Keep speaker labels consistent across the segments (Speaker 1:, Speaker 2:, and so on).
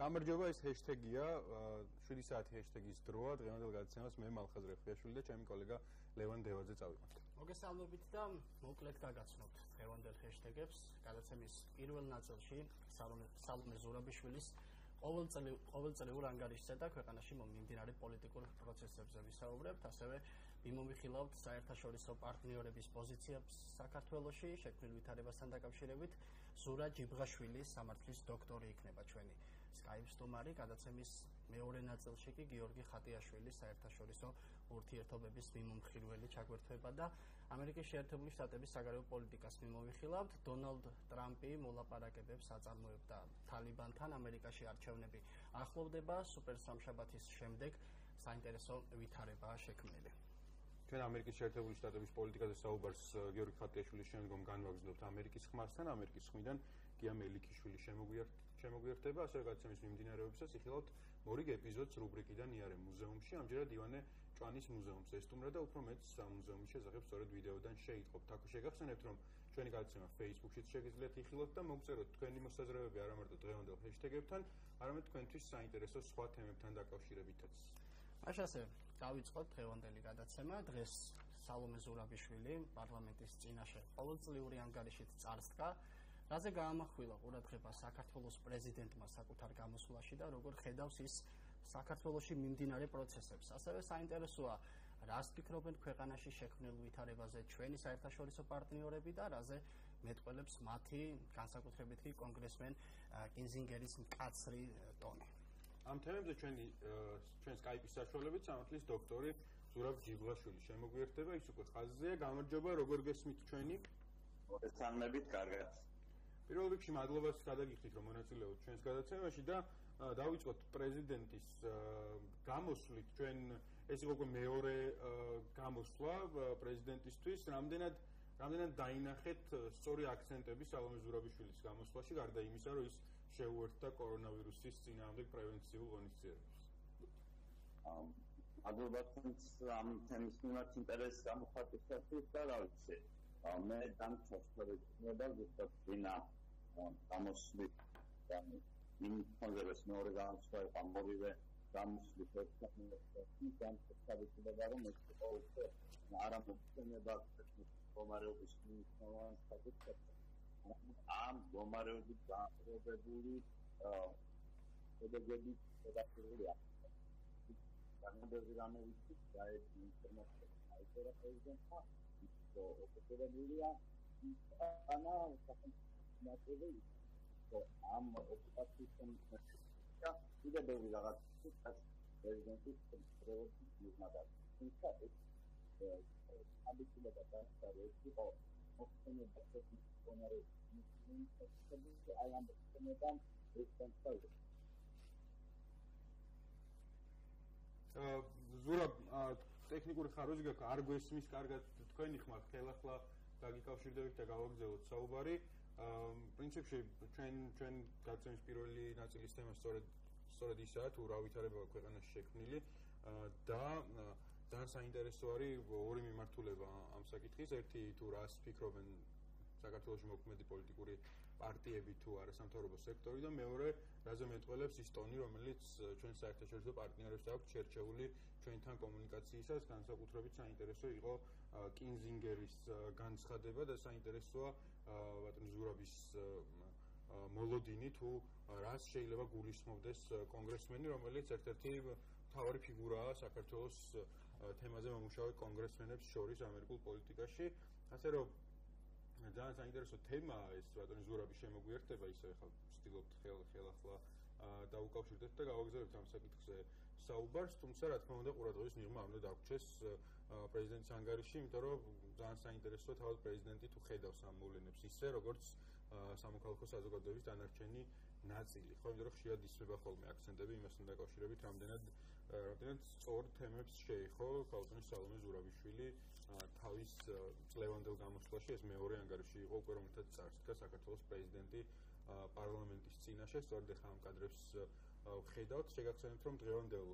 Speaker 1: გამარჯობა ეს ჰეშტეგია 7 საათი ჰეშტეგის დროა დღევანდელ გადაცემას მე მალხაზრე ხვიაშვილი და ჩემი კოლეგა ლევან დევაძე წავიღოთ.
Speaker 2: მოგესალმებით და მოკლედ გაგაცნობთ დღევანდელ ჰეშტეგებს გადაცემის პირველ ნაწილში სალომე ზურაბიშვილის ყოველწლიური ყოველწლიური ანგარიშზე და ქვეყანაში მომდინარე პოლიტიკურ პროცესებზე ვისაუბრებთ, ასევე მიმომიხილავთ საერთაშორისო პარტნიორების პოზიციებს საქართველოში შექმნილ ვითარებასთან დაკავშირებით. ზურა ჯიბრაშვილი სამართლის დოქტორი იქნება ჩვენი Skype სტუმარი, გადაცემის მეორე ნაწილში კი გიორგი ხატიაშვილი საერთაშორისო ურთიერთობების მიმომხილველი ჩაგვერთვება და ამერიკის შეერთებული შტატების საგარეო პოლიტიკას მიმოვიხილავთ. დონალდ ტრამპი მოლაპარაკებებს აწარმოებდა თალიბანთან ამერიკაში არჩევნები ახლოვდება სუპერსამშაბათის შემდეგ საინტერესო ვითარებაა შექმნილი.
Speaker 1: ჩვენ ამერიკის შეერთებული შტატების პოლიტიკაზე საუბარს გიორგი ხატიაშვილის შემდგომ განვაგრძელებთ ამერიკის ხმასთან, ამერიკის ხმიდან გია მელიქიშვილი შემოგვიერთდა შემოგვიერთება ასე გადაცემის მიმდინარეობისას იხილავთ მორიგ ეპიზოდს რუბრიკიდან იარე მუზეუმში. ამჯერად ივანე ჭვანის მუზეუმს ესტუმრა და უფრო მეტს ამ მუზეუმის შესახებ სწორედ ვიდეოდან შეიტყობთ აქ შეგახსენებთ რომ ჩვენი გადაცემა Facebook-შიც შეგიძლიათ იხილოთ და მოგწეროთ თქვენი მოსაზრებები არა მარტო დღევანდელ ჰეშტეგებთან არამედ თქვენთვის საინტერესო სხვა თემებთან დაკავშირებითაც.
Speaker 2: აშასე დავიწყოთ დღევანდელი გადაცემა. დღეს სალომე ზურაბიშვილი პარლამენტის წინაშე ყოველწლიური ანგარიშით წარსდგა რაზე გაამახვილა ყურადღება საქართველოს პრეზიდენტმა საკუთარ გამოსვლაში და როგორ ხედავს ის საქართველოსში მიმდინარე პროცესებს. ასევე საინტერესოა, რას ფიქრობენ ქვეყანაში შექმნილ ვითარებაზე ჩვენი საერთაშორისო პარტნიორები და რაზე მეტყველებს მათი განსაკუთრებით კი კონგრესმენ კინზინგერის მკაცრი ტონი.
Speaker 1: ამ თემებზე ჩვენი ჩვენ Skype-ის საშუალებით სამართლის დოქტორი ზურაბ ჯიბლაშვილი შემოგვიერთდება, ის უკვე ხაზზეა. გამარჯობა, როგორ გესმით ჩვენი?
Speaker 3: მოგესალმებით, კარგად.
Speaker 1: პირველ რიგში მადლობას გადაგიხდით რომ მონაწილეობთ ჩვენს გადაცემაში და დავიწყოთ პრეზიდენტის გამოსვლით. ჩვენ ეს იყო უკვე მეორე გამოსვლა პრეზიდენტისთვის. რამდენად რამდენად დაინახეთ სწორი აქცენტები სალომე ზურაბიშვილის გამოსვლაში? გარდა იმისა რომ ის შეუერთდა კორონავირუსის წინააღმდეგ პრევენციულ ღონისძიებებს.
Speaker 3: მადლობა თქვენს ამ თემის მიმართ ინტერესს გამოხატვისათვის და რა ვიცი. მე დამჩვენე და ზუსტად ძინა გამოსვლით და იმ კონზერვეს მეორე გამოსვლა იყო მორივე გამოსვლით ერთმანეთთან და შესაძლებლობა რომ ეს იყო უკვე არა მოხდება კომარეობის მნიშვნელოვან საკითხებს ამ კომარეობის დაავადებული შედეგები შედარებული აქვს. განმეორებული რამე ვიცი და ეს ინფორმაცია აიწერა პრეზიდენტმა ის ოპერატიულია ანა სახელმწიფო ნაწილი იყო ამ ოკუპაციის და კიდევ ბევრი რაღაც ცოტა პრეზიდენტის პროვოკაციის მიღმა თუმცა ეს აბიტულება დასწავლეს იყო მოხდენება ტექნიკის კონარე ინსტრუმენტები აი ამ შემოდან ეს განსხვავება
Speaker 1: ზურა ტექნიკური ხაროჟი გაქვს არ გვესმის კარგად თქვენი ხმა ხელახლა დაგიკავშირდებით და გავაგზავნოთ საუბარი პრინციპში ჩვენ ჩვენ გაცემის პირველი ნაწილის თემა სწორედ სწორედ ისაა თუ რა ვითარება ქვეყანაში შექმნილი. და ძალიან საინტერესო არის ორი მიმართულება ამ საკითხის. ერთი თუ რას ფიქრობენ საქართველოს მოქმედი პოლიტიკური პარტიები თუ არასამთავრობო სექტორი და მეორე რაზე მეტყველებს ის ტონი რომელიც ჩვენ საერთაშორისო პარტნიორებს აქვს ჩერჩეული ჩვენთან კომუნიკაციისას განსაკუთრებით საინტერესო იყო კინზინგერის განცხადება და საინტერესოა ბატონ ზურაბის მოლოდინი თუ რას შეიძლება გულისხმობდეს კონგრესმენი რომელიც ერთ-ერთი მთავარი ფიგურაა საქართველოს თემაზე მომუშავე კონგრესმენებს შორის ამერიკულ პოლიტიკაში. ასე რომ ძალიან საინტერესო თემაა ეს ბატონი ზურაბის შემოგვიერთება ისე ხა ვცდილობთ ხელ ხელახლა დაუკავშირდეთ და გავაგზავნებთ ამ საკითხზე საუბარს, თუმცა რა თქმა უნდა ყურადღების მიღმა უნდა დაგვრჩეს პრეზიდენტის ანგარიში, იმიტომ რომ ძალიან საინტერესოა თავად პრეზიდენტი თუ ხედავს ამ მოვლენებს ისე, როგორც სამოქალაქო საზოგადოების დანარჩენი ნაწილი. ხო, იმიტომ რომ ხშირად ისმება ხოლმე აქცენტები იმასთან დაკავშირებით, რამდენად რამდენად სწორ თემებს შეეხო ქალწუნის სალომე ზურაბიშვილი თავის წლევანდელ გამოსვლაში ეს მეორე ანგარიში იყო უკვე რომელთაც წარსდგა საქართველოს პრეზიდენტი პარლამენტის წინაშე, სწორედ ახლა ამ კადრებს ვხედავთ, შეგახსენებთ რომ დღევანდელ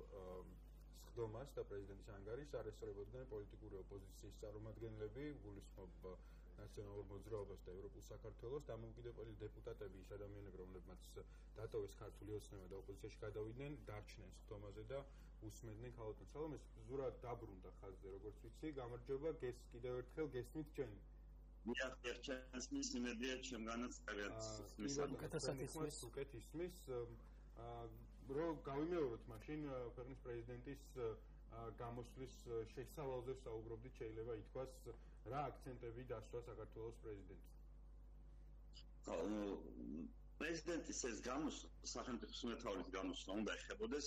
Speaker 1: სხდომას და პრეზიდენტის ანგარიშს არ ესწრებოდნენ პოლიტიკური ოპოზიციის წარმომადგენლები, გულისხმობ ნაციონალურ მოძრაობას და ევროპულ საქართველოს. დამოუკიდებელი დეპუტატები ის ადამიანები რომლებმაც დატოვეს ქართული ოცნება და ოპოზიციაში გადავიდნენ დარჩნენ სხდომაზე და უსმენდნენ ქალოთმოც სალომეს ზურად დაბრუნდა ხაზზე როგორც ვიცი გამარჯობა გეს კიდევ ერთხელ გესმით ჩვენ.
Speaker 3: მიახერ ჩემს მის იმედია ჩემგანაც კარგად
Speaker 1: მისად უკეთესად უკეთ ისმის. რო გავიმეოროთ მაშინ ქვეყნის პრეზიდენტის გამოსვლის შესავალზე საუბრობდით შეიძლება ითქვას რა აქცენტები დასვა საქართველოს პრეზიდენტს.
Speaker 3: პრეზიდენტის ეს გამოსვლა სახელმწიფოს მეთაურის გამოსვლა უნდა ეხებოდეს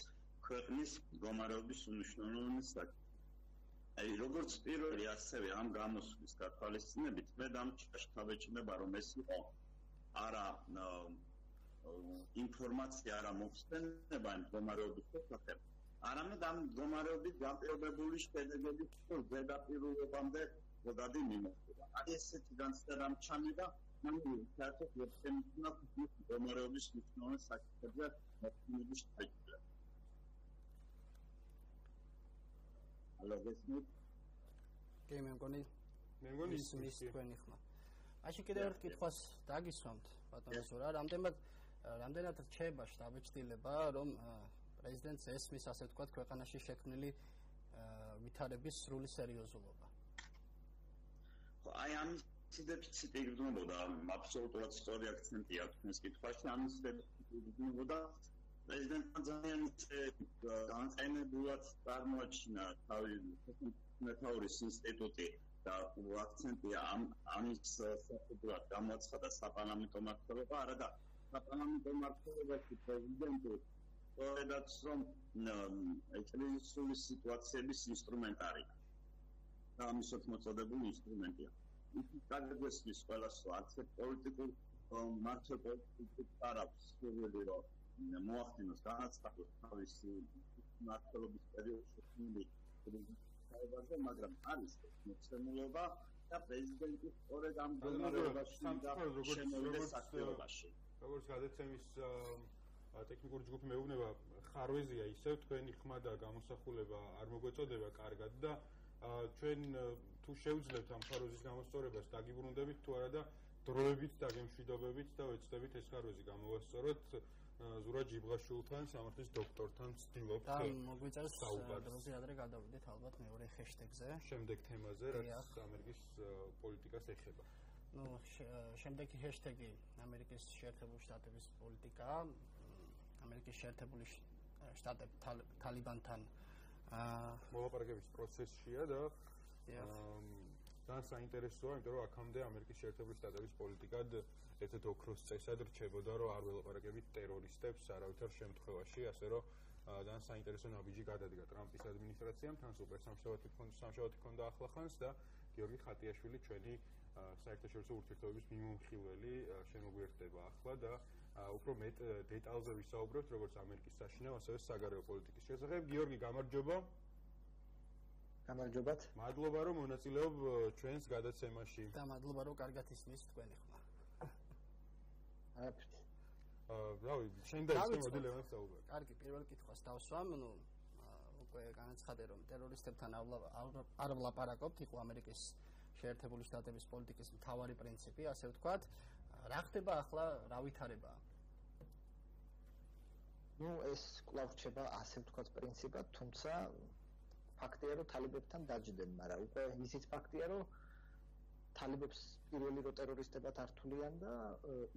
Speaker 3: ქვეყნის მდგომარეობის უნიშნულოვანეს საკითხს აი როგორც პირველი ასევე ამ გამოსვლის გათვალისწინებით მე დამჭაში თავეჭინება რომ ეს იყო არა ინფორმაცია არა მოხსენება მდგომარეობის შესახებ არამედ ამ მდგომარეობის განპირობებული შედეგების ზედაპირულობამდე ზოგადი მიმოხდება. აი ესეთი განცდა რამჩანი და ანუ საერთოდ ვერცემინა ქვის მდგომარეობის მნიშვნელოვან საკითხებზე მოხდების შეიძლება. ალო გესმით?
Speaker 2: კი მე მგონი
Speaker 1: მე მგონი
Speaker 2: ის ის თქვენი ხმა. მაშინ კიდევ ერთ კითხვას დაგისვამთ ბატონო ზურა, რამდენად რამდენად რჩება შტაბეჭდილება რომ პრეზიდენტს ესმის ასე ვთქვათ ქვეყანაში შექმნილი ვითარების სრული სერიოზულობა.
Speaker 3: აი ამ სიდეფიციტი გრძნობოდა აბსოლუტურად სწორი აქცენტია თქვენს კითხვაში ამ სიდეფიციტი გრძნობოდა პრეზიდენტმა ძალიან განწყენებულად წარმოაჩინა თავი მეთაურის ინსტიტუტი და აქცენტია ამ ამის საფუძვლად გამოაცხადა საპარლამენტო მართლობა არა და საპარლამენტო მართლობაში პრეზიდენტი სწორედაც რომ კრიზისული სიტუაციების ინსტრუმენტარია. ამისოთ მოწოდებული ინსტრუმენტია. ის კადრესის ყველას არცე პოლიტიკურ მართლ პოლიტიკურ პარაფს შეიძლება რომ მოახდინოს განაცხადოს თავისი მართლობის პერიოდში კრიზისი, მაგრამ არის მოხსენილობა და პრეზიდენტის სწორედ ამ დონორობაში და
Speaker 1: როგორც როგორც როგორც გადაცემის ტექნიკური ჯგუფი მეუბნება ხარვეზია ისევ თქვენი ხმა და გამოსახულება არ მოგვეწოდება კარგად და ჩვენ თუ შევძლებთ ამ ხარვეზის გამოსწორებას დაგიბრუნდებით თუ არა და დროებით დაგემშვიდობებით და ვეცდებით ეს ხარვეზი გამოვასწოროთ ზურა ჯიბღაშვილთან სამართლის დოქტორთან ვცდილობთ
Speaker 2: და მოგვიწერს დროზე ადრე გადავიდეთ ალბათ მეორე ჰეშტეგზე
Speaker 1: შემდეგ თემაზე რაც ამერიკის პოლიტიკას ეხება.
Speaker 2: ну შემდეგი ჰეშტეგი ამერიკის შეერთებული შტატების პოლიტიკა. ამერიკის შეერთებული შტატები თალიბანთან
Speaker 1: აა მოლაპარაკების პროცესშია და აა საინტერესოა, იმიტომ რომ აქამდე ამერიკის შეერთებული შტატების პოლიტიკად ერთ-ერთ ოქროს წესად რჩებოდა, რომ არ ველაპარაკებით ტერორისტებს არავითარ შემთხვევაში, ასე რომ და საინტერესო ნაბიჯი გადადგა ტრამპის ადმინისტრაციამ, თან სუპერ სამშაბათი სამშაბათი ქონდა ახლახანს და გიორგი ხატიაშვილი ჩვენი საერთაშორისო ურთიერთობების მიმომხილველი შემოგვიერთდება ახლა და უფრო მეტ დეტალზე ვისაუბრებთ როგორც ამერიკის საშინაო ასევე საგარეო პოლიტიკის შესახებ. გიორგი, გამარჯობა.
Speaker 4: გამარჯობათ.
Speaker 1: მადლობა რომ მონაწილეობ ჩვენს გადაცემაში.
Speaker 2: და მადლობა რომ კარგად ისმის თქვენი ხმა.
Speaker 4: არაფერი.
Speaker 1: აა, რავი, შენ და ისე მოდელებს საუბრობ.
Speaker 2: კარგი, პირველ კითხვას დავსვამ, ну, უკვე განაცხადე რომ ტერორისტებთან არ ვლაპარაკობთ, იყო ამერიკის შეერთებული შტატების პოლიტიკის მთავარი პრინციპი, ასე ვთქვათ. რა ხდება ახლა, რა ვითარებაა?
Speaker 4: ну ეს კლავ რჩება ასე ვთქვათ პრინციპად, თუმცა ფაქტია, რომ თალიბებთან დაჯდნენ, მაგრამ უკვე ისიც ფაქტია, რომ თალიბებს პირველი რო ტერორისტებად ართულიან და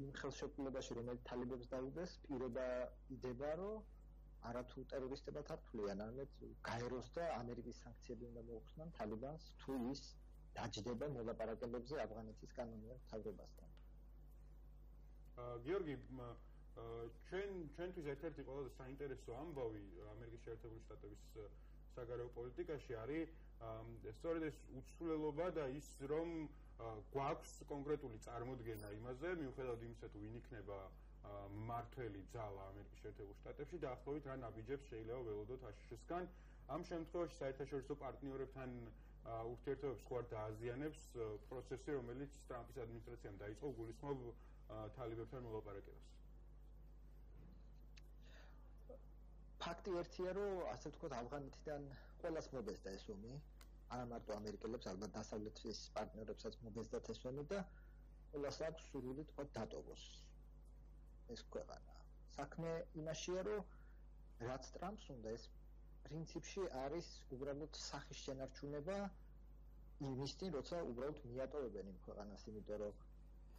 Speaker 4: იმ ხელშეკრულებაში, რომელიც თალიბებს დაუდეს, პირობა იდება, რომ არათუ ტერორისტებად ართულიან, არამედ გაეროს და ამერიკის სანქციები უნდა მოუხსნან თალიბანს, თუ ის დაჯდება მოლაპარაკებებზე ავღანეთის კანონიერ
Speaker 1: მთავრობასთან. გიორგი, ჩვენ ჩვენთვის ერთ-ერთი ყველაზე საინტერესო ამბავი ამერიკის შეერთებული შტატების საგარეო პოლიტიკაში არის სწორედ ეს უცვლელობა და ის რომ გვაქვს კონკრეტული წარმოდგენა იმაზე, მიუხედავად იმისა თუ ვინ იქნება მართველი ძალა ამერიკის შეერთებულ შტატებში დაახლოებით რა ნაბიჯებს შეიძლება ველოდოთ აშშ-სგან. ამ შემთხვევაში საერთაშორისო პარტნიორებთან ურთიერთობებს ხوار დააზიანებს პროცესი, რომელიც ტრამპის ადმინისტრაციამ დაიწყო გულისხმობ თალიბებთან მოლაპარაკებას.
Speaker 4: ფაქტი ერთია, რომ ასე ვთქვათ, ავღანეთიდან ყოველას მობესდა ეს ომი არა მარტო ამერიკელებს, ალბათ დასავლეთის პარტნიორებსაც მოგეძდათ ეს ვენი და ყველას აქვს სურვილი თქვა დატოვოს ეს ქვეყანა. საქმე იმაშია, რომ რაც ტრამპს უნდა ეს პრინციპში არის უბრალოდ სახის შენარჩუნება იმისთვის, როცა უბრალოდ მიატოვებენ იმ ქვეყანას, იმიტომ რომ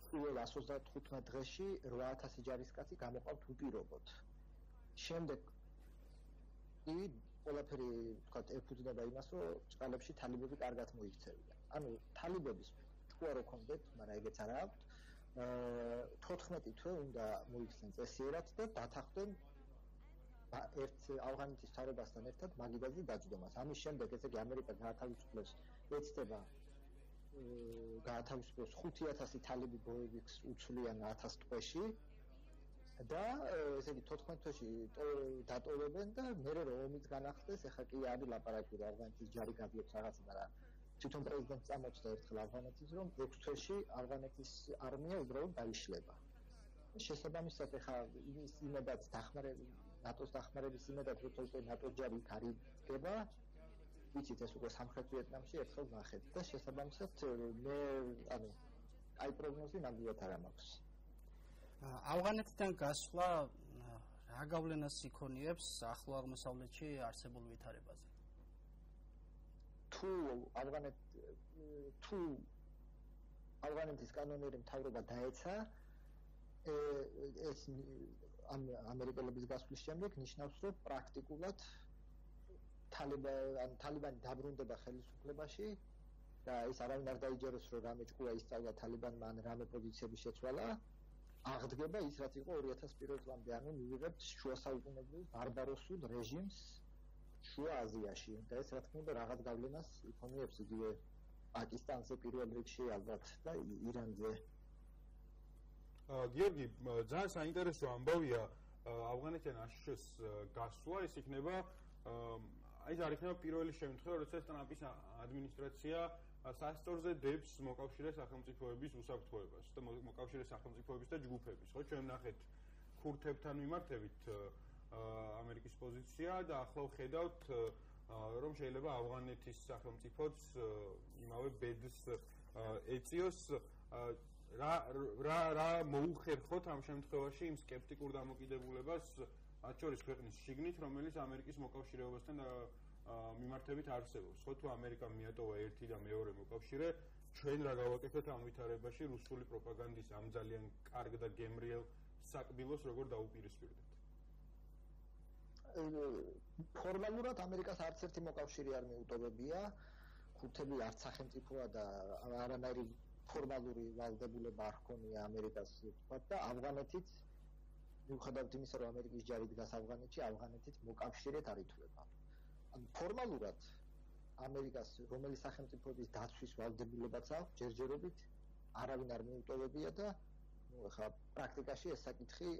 Speaker 4: პირველ 135 დღეში 8000 ჯარისკაცი გამოყავთ უპირობოდ. შემდეგ კი ყველაფერი თქვა ეფუძნება იმას, რომ ჭყალებში თალიბები კარგად მოიქცევიან. ანუ თალიბების თქვა რო კონდეთ, მაგრამ ეგეც არა აქვთ. აა 14 თვე უნდა მოიქცნენ წესიერად და დათანხმდნენ ერთ ავღანეთის თავრობასთან ერთად მაგიდაზე დაჯდომას. ამის შემდეგ ესე იგი ამერიკა გაათავისუფლებს ეცდება გაათავისუფლოს 5000 თალიბი ბოევიკს უცვლიან 1000 თვეში და ესე იგი 14 თვეში დატოვებენ და მე რომ ომიც განახდეს, ეხლა კი არის ლაპარაკი რა ავღანეთის ჯარი გადიობს რაღაცა და თვითონ პრეზიდენტს წამოწდა ერთხელ ავღანეთის რომ 6 თვეში ავღანეთის არმია უბრალოდ დაიშლება. შესაბამისად ეხლა ის იმედად დახმარება ნატოს დახმარების იმედად რომ თვითონ ნატოს ჯარი გარიგება ვიცით ეს უკვე სამხრეთ ვიეტნამში ერთხელ ნახეთ და შესაბამისად მე ანუ აი პროგნოზი ნამდვილად არ მაქვს.
Speaker 2: ავღანეთიდან გასვლა რა გავლენას იქონიებს ახლო აღმოსავლეთში არსებულ ვითარებაზე?
Speaker 4: თუ ავღანეთ თუ ავღანეთის კანონიერი მთავრობა დაეცა ეს ამერიკელების გასვლის შემდეგ ნიშნავს რომ პრაქტიკულად თალიბანი თალიბანი დაბრუნდება ხელისუფლებაში და ის არავინ არ დაიჯეროს რომ რამე ჭკუა ისწავლა თალიბანმა ან რამე პოზიციები შეცვალა აღდგება ის რაც იყო 2001 წლამდე. ანუ მივიღებთ შუა საუკუნეების ბარბაროსულ რეჟიმს შუა აზიაში. და ეს რა თქმა უნდა რაღაც გავლენას იქონიებს იგივე პაკისტანზე პირველ რიგში ალბათ და ირანზე.
Speaker 1: აა გიორგი ძალიან საინტერესო ამბავია ავღანეთიდან აშშ-ს გასვლა. ის იქნება აი ეს არის ხება პირველი შემთხვევა, როცა ტრამპის ადმინისტრაცია სასწორზე დებს მოკავშირე სახელმწიფოების უსაფრთხოებას და მოკავშირე სახელმწიფოების და ჯგუფების, ხო? ჩვენ ნახეთ ქურთებთან მიმართებით ამერიკის პოზიცია და ახლა ვხედავთ რომ შეიძლება ავღანეთის სახელმწიფოც იმავე ბედს ეციოს რა რა რა მოუხერხოთ ამ შემთხვევაში იმ скеპტიკურ დამოკიდებულებას მათ შორის ქვეყნის შიგნით, რომელიც ამერიკის მოკავშირეობასთან მიმართებით არსებობს. ხო თუ ამერიკა მიატოვა ერთი და მეორე მოკავშირე, ჩვენ რა გავაკეთეთ ამ ვითარებაში რუსული პროპაგანდის ამ ძალიან კარგ და გემრიელ საკბილოს როგორ დაუპირისპირდეთ?
Speaker 4: ფორმალურად ამერიკას არც ერთი მოკავშირე არ მიუტოვებია. ქურთები არც სახელმწიფოა და არანაირი ფორმალური ვალდებულება არ ჰქონია ამერიკას თქვა და ავღანეთიც მიუხედავად იმისა, რომ ამერიკის ჯარი დგას ავღანეთში, ავღანეთით მოკავშირედ არ ითვლება. ფორმალურად ამერიკას რომელი სახელმწიფოების დაცვის ვალდებულებაც აქვს, ჯერჯერობით არავინ არ მიუტოვებია და ნუ ახლა პრაქტიკაში ეს საკითხი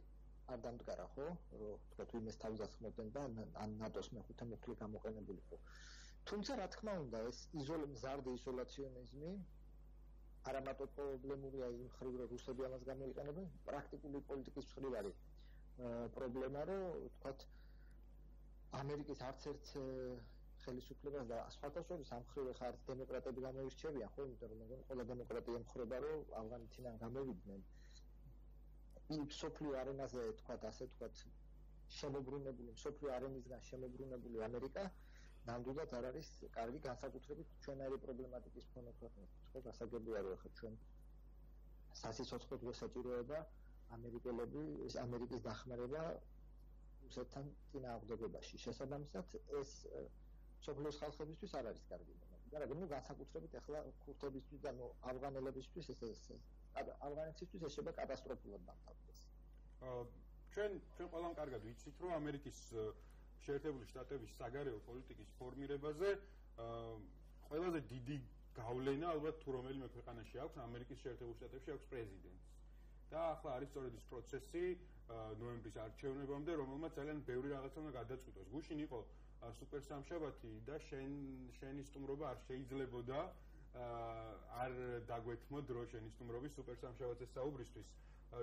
Speaker 4: არ დამდგარა, ხო? რომ თქვა თუ იმეს თავზას ხმობდნენ და ან ნატოს მეხუთე მუხლი გამოყენებული ხო. თუმცა რა თქმა უნდა, ეს იზოლ მზარდი იზოლაციონიზმი არამატო პრობლემურია იმ ხრივ რომ რუსები ამას გამოიყენებენ, პრაქტიკული პოლიტიკის ხრივ არის პრობლემა, რომ თქვათ ამერიკის არც ერთ ხელისუფლებას და სხვათა შორის ამხრივ ხარ დემოკრატები გამოირჩევიან, ხო, იმიტომ რომ მეგონი ყველა დემოკრატია მხრება, რომ ავღანეთიდან გამოვიდნენ. იმ სოფლიო არენაზე თქვათ ასე თქვათ შემოbrunებული, სოფლიო არენისგან შემოbrunებული ამერიკა ნამდვილად არ არის კარგი განსაკუთრებით ჩვენაირი პრობლემატიკის ფონე ქვეყნებს. ხო, გასაგებია რომ ახლა ჩვენ სასიცოცხლო გვესაჭიროება ამერიკელები ამერიკის დახმარება რუსეთთან წინააღმდეგობაში შესაბამისად ეს სოფლის ხალხებისთვის არ არის კარგი მაგრამ ნუ განსაკუთრებით ახლა ქურთებისთვის და ნუ ავღანელებისთვის ეს ეს ავღანეთისთვის ეს შეიძლება კატასტროფულად დამთავრდეს.
Speaker 1: აა ჩვენ ჩვენ ყველამ კარგად ვიცით რომ ამერიკის შეერთებული შტატების საგარეო პოლიტიკის ფორმირებაზე აა ყველაზე დიდი გავლენა ალბათ თუ რომელიმე ქვეყანაში აქვს ამერიკის შეერთებულ შტატებში აქვს პრეზიდენტს. და ახლა არის სწორედ ის პროცესი ნოემბრის არჩევნებამდე, რომელმაც ძალიან ბევრი რაღაცა უნდა გადაწყვიტოს. გუშინ იყო სუპერ სამშაბათი და შენ შენი სტუმრობა არ შეიძლებოდა არ დაგვეთმო დრო შენი სტუმრობის სუპერ სამშაბათის საუბრისთვის.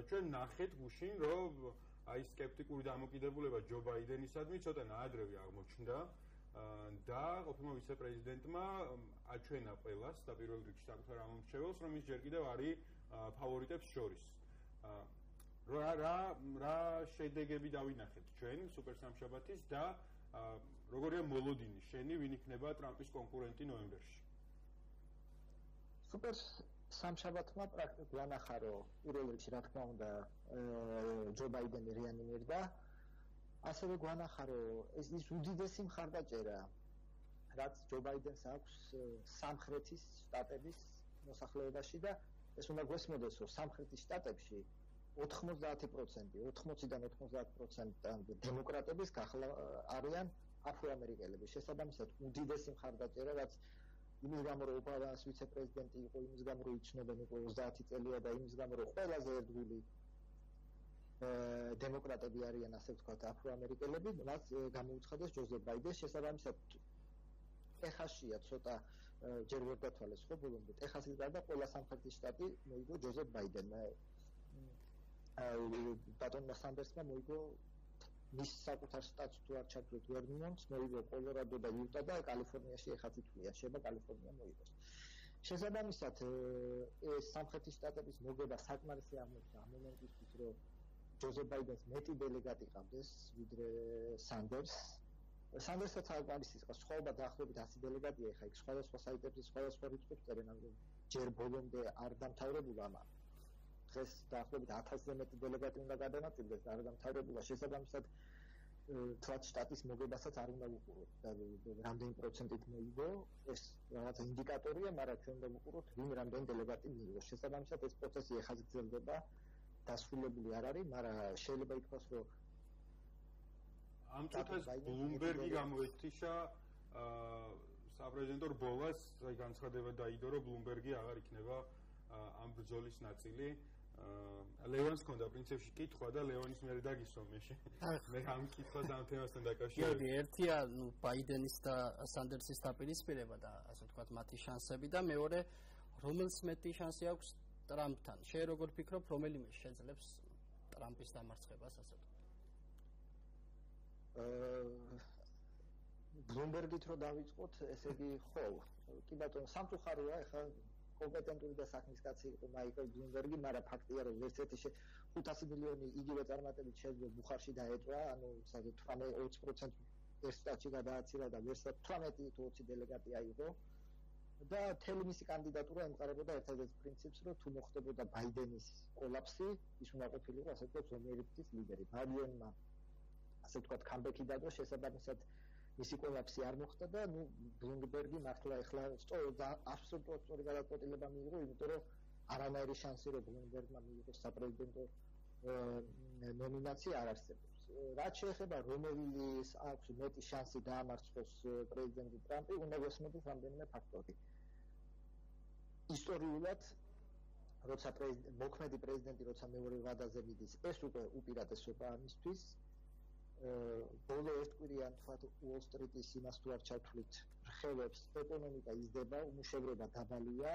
Speaker 1: ჩვენ ნახეთ გუშინ, რომ აი სკეპტიკური დამოკიდებულება ჯო ბაიდენისადმი ცოტა ნაადრევი აღმოჩნდა. და ყოფილმა ვიცე-პრეზიდენტმა აჩვენა ყველას და პირველ რიგში საკუთარ ამომრჩეველს, რომ ის ჯერ კიდევ არის ფავორიტებს შორის. რა რა რა შედეგები დავინახეთ ჩვენ სუპერ სამშაბათის და როგორია მოლოდინი შენი ვინ იქნება ტრამპის კონკურენტი ნოემბერში?
Speaker 4: სუპერ სამშაბათმა პრაქტიკულად განახა რომ პირველ რიგში რა თქმა უნდა ჯო ბაიდენი რეანიმირდა ასევე განახა რომ ეს ის უდიდესი მხარდაჭერა რაც ჯო ბაიდენს აქვს სამხრეთის შტატების მოსახლეობაში და ეს უნდა გვესმოდეს რომ სამხრეთის შტატებში 90% 80-დან 90%-ამდე დემოკრატების გახლა არიან აფრო-ამერიკელები. შესაბამისად უდიდესი მხარდაჭერა რაც იმის გამო რომ ობამას ვიცე-პრეზიდენტი იყო იმის გამო რომ იცნობენ უკვე 30 წელია და იმის გამო რომ ყველაზე ერთგული დემოკრატები არიან ასე ვთქვათ აფრო-ამერიკელები რაც გამოუცხადეს ჯოზეფ ბაიდენს. შესაბამისად ტეხასია ცოტა ჯერ ვერ დათვალეს ხო ბოლომდე? ტეხასის გარდა ყველა სამხრეთის შტატი მოიგო ჯოზეფ ბაიდენმა ბატონმა სანდერსმა მოიგო მის საკუთარ სტატს თუ არ ჩაგდოთ ვერმონტს, მოიგო კოლორადო და იუტა და კალიფორნიაში ეხაც ითვლია, შეიძლება კალიფორნია მოიგოს. შესაბამისად, ეს სამხრეთის შტატების მოგება საკმარისი აღმოჩნდა ამ მომენტისთვის, რომ ჯოზეფ ბაიდენს მეტი დელეგატი ყავდეს, ვიდრე სანდერს. სანდერსაც არ არის ის, სხვაობა დაახლოებით 100 დელეგატია, ხა იქ სხვადასხვა საიტებზე სხვადასხვა რიცხვებს წერენ, ანუ ჯერ ბოლომდე არ დამთავრებულა ამან. დღეს დაახლოებით 1000-ზე მეტი დელეგატი უნდა გადანაწილდეს და არ დამთავრებულა შესაბამისად თვათ შტატის მოგებასაც არ უნდა ვუყუროთ და რამდენი პროცენტით მოიგო ეს რაღაც ინდიკატორია მაგრამ ჩვენ უნდა ვუყუროთ ვინ რამდენი დელეგატი მიიღო. შესაბამისად ეს პროცესი ეხაც გრძელდება დასრულებული არ არის მაგრამ შეიძლება ითქვას რომ
Speaker 1: ამ წუთას ბლუმბერგი გამოეთიშა საპრეზიდენტო რბოლას განცხადება დაიდო რომ ბლუმბერგი აღარ იქნება ამ ბრძოლის ნაწილი ლეონს ქონდა პრინციპში კითხვა და ლეონის მე დაგისვა მე მე ამ კითხვას ამ თემასთან დაკავშირებით.
Speaker 2: კი, ერთია, ნუ ბაიდენის და სანდერსის დაპირისპირება და ასე ვთქვათ მათი შანსები და მეორე რომელს მეტი შანსი აქვს ტრამპთან. შე როგორ ფიქრობ, რომელიმე შეძლებს ტრამპის დამარცხებას ასე ვთქვათ?
Speaker 4: აა ბლუმბერგით რო დავიწყოთ, ესე იგი ხო, კი ბატონო, სამწუხაროა, ეხლა კომპეტენტური და საქმისკაცი იყო მაიკლ ბლუმბერგი, მაგრამ ფაქტია რომ ერთ ერთი 500 მილიონი იგივე წარმატებით შეძლო ბუხარში დაეწვა, ანუ სადაც 18% ეს სტატი გადააცირა და ვერსა 18 თუ 20 დელეგატი აიღო. და თელი მისი კანდიდატურა ემყარებოდა ერთადერთ პრინციპს, რომ თუ მოხდებოდა ბაიდენის კოლაფსი, ის უნდა ყოფილიყო ასე ვთქვათ ამერიკის ლიდერი. ბაიდენმა ასე ვთქვათ კამბექი დადო შესაბამისად მისი კოლაფსი არ მოხდა და ნუ ბლუმბერგი მართლა ეხლა სწორად აბსოლუტურად სწორი გადაწყვეტილება მიიღო, იმიტომ რომ არანაირი შანსი რომ ბლუმბერგმა მიიღოს საპრეზიდენტო ნომინაცია არ არსებობს. რაც შეეხება რომელის აქვს მეტი შანსი დაამარცხოს პრეზიდენტი ტრამპი, უნდა გესმოდეთ რამდენიმე ფაქტორი. ისტორიულად როცა მოქმედი პრეზიდენტი როცა მეორე ვადაზე მიდის, ეს უკვე უპირატესობა ამისთვის, ბოლო ერთ კვირიან თქვათ უოლ სტრიტის იმას თუ არ ჩავთვლით რხევებს ეკონომიკა იზრდება უმუშევრობა დაბალია.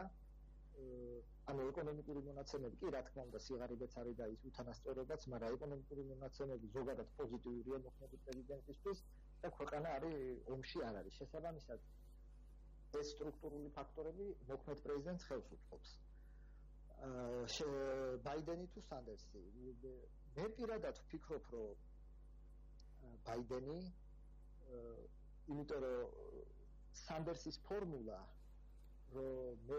Speaker 4: ანუ ეკონომიკური მონაცემები კი რა თქმა უნდა სიღარიბეც არის და ის უთანასწორობაც მაგრამ ეკონომიკური მონაცემები ზოგადად პოზიტიურია მოქმედი პრეზიდენტისთვის და ქვეყანა არის ომში არ არის. შესაბამისად ეს სტრუქტურული ფაქტორები მოქმედ პრეზიდენტს ხელს უწყობს. აა ბაიდენი თუ სანდერსი მე პირადად ვფიქრობ რომ ბაიდენი იმიტომ რომ სანდერსის ფორმულა რომ მე